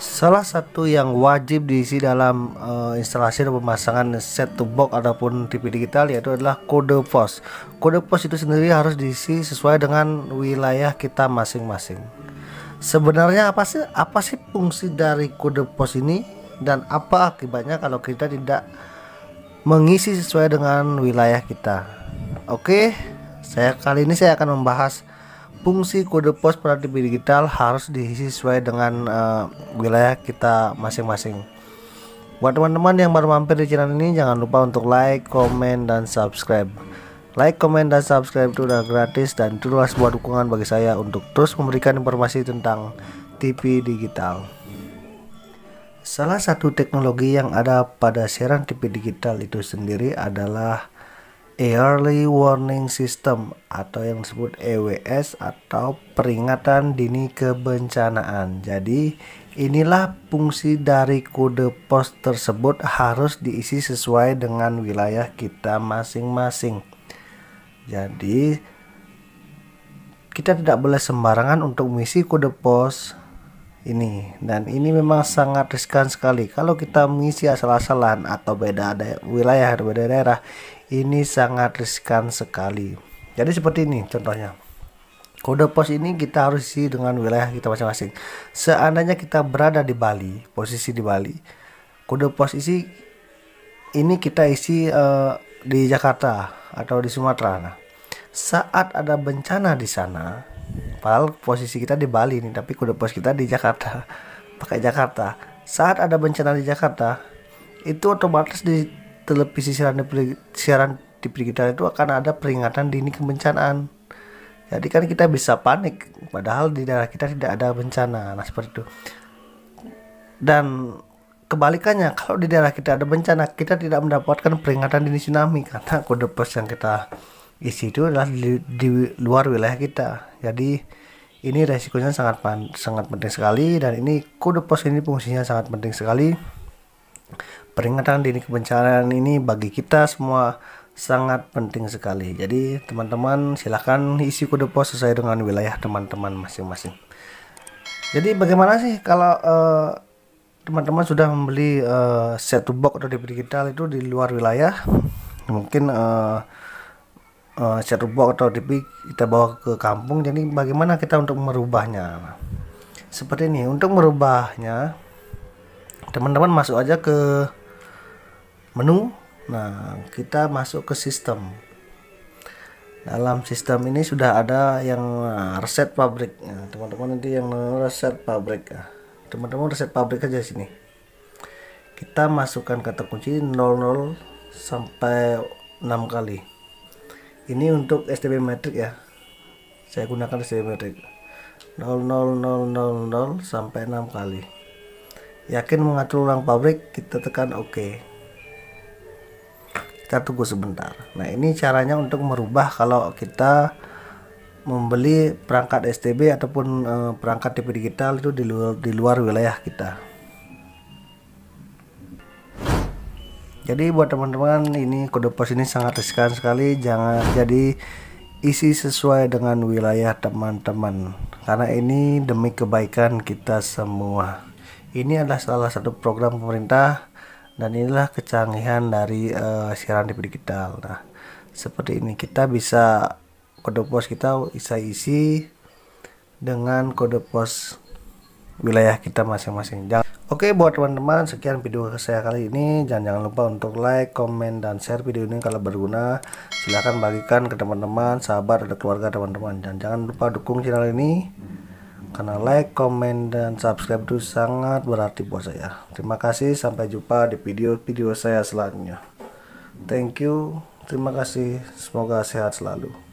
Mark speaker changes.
Speaker 1: Salah satu yang wajib diisi dalam uh, instalasi dan pemasangan set top box ataupun TV digital yaitu adalah kode pos. Kode pos itu sendiri harus diisi sesuai dengan wilayah kita masing-masing. Sebenarnya apa sih apa sih fungsi dari kode pos ini dan apa akibatnya kalau kita tidak mengisi sesuai dengan wilayah kita? Oke, saya kali ini saya akan membahas fungsi kode pos pada TV digital harus diisi sesuai dengan uh, wilayah kita masing-masing. Buat teman-teman yang baru mampir di channel ini jangan lupa untuk like, komen, dan subscribe. Like, komen, dan subscribe itu udah gratis dan itu adalah sebuah dukungan bagi saya untuk terus memberikan informasi tentang TV digital. Salah satu teknologi yang ada pada siaran TV digital itu sendiri adalah Early Warning System atau yang disebut EWS atau peringatan dini kebencanaan. Jadi inilah fungsi dari kode pos tersebut harus diisi sesuai dengan wilayah kita masing-masing. Jadi kita tidak boleh sembarangan untuk mengisi kode pos ini dan ini memang sangat riskan sekali kalau kita mengisi asal-asalan atau beda wilayah beda daerah ini sangat riskan sekali. Jadi seperti ini contohnya. Kode pos ini kita harus isi dengan wilayah kita masing-masing. Seandainya kita berada di Bali posisi di Bali kode pos isi ini kita isi uh, di Jakarta atau di Sumatera. Nah saat ada bencana di sana padahal posisi kita di Bali nih tapi kode pos kita di Jakarta pakai Jakarta. Saat ada bencana di Jakarta itu otomatis di televisi siaran siaran TV digital itu akan ada peringatan dini kebencanaan. Jadi kan kita bisa panik padahal di daerah kita tidak ada bencana. Nah, seperti itu. Dan kebalikannya kalau di daerah kita ada bencana, kita tidak mendapatkan peringatan dini tsunami karena kode pos yang kita isi itu adalah di, di luar wilayah kita. Jadi ini resikonya sangat sangat penting sekali dan ini kode pos ini fungsinya sangat penting sekali peringatan dini kebencanaan ini bagi kita semua sangat penting sekali. Jadi teman-teman silahkan isi kode pos sesuai dengan wilayah teman-teman masing-masing. Jadi bagaimana sih kalau eh, teman-teman sudah membeli uh, set top box atau DVD digital itu di luar wilayah? Mungkin uh, uh, set box atau DVD kita bawa ke kampung. Jadi bagaimana kita untuk merubahnya? Seperti ini. Untuk merubahnya teman-teman masuk aja ke menu. Nah kita masuk ke sistem. Dalam sistem ini sudah ada yang nah, reset pabrik. Nah, teman-teman nanti yang reset pabrik. Nah, teman-teman reset pabrik aja sini. Kita masukkan kata kunci 00 sampai 6 kali. Ini untuk STB metrik ya. Saya gunakan STB metrik 00000 sampai 6 kali. Yakin mengatur ulang pabrik kita tekan OK kita tunggu sebentar. Nah ini caranya untuk merubah kalau kita membeli perangkat STB ataupun e, perangkat TV digital itu di luar di luar wilayah kita. Jadi buat teman-teman ini kode pos ini sangat riskan sekali. Jangan jadi isi sesuai dengan wilayah teman-teman. Karena ini demi kebaikan kita semua. Ini adalah salah satu program pemerintah dan inilah kecanggihan dari uh, siaran TV digital nah seperti ini kita bisa kode pos kita bisa isi dengan kode pos wilayah kita masing-masing. Oke buat teman-teman sekian video saya kali ini. Jangan jangan lupa untuk like, komen, dan share video ini kalau berguna. Silahkan bagikan ke teman-teman, sahabat, atau keluarga teman-teman. Dan jangan lupa dukung channel ini karena like, komen, dan subscribe itu sangat berarti buat saya. Terima kasih, sampai jumpa di video-video saya selanjutnya. Thank you, terima kasih, semoga sehat selalu.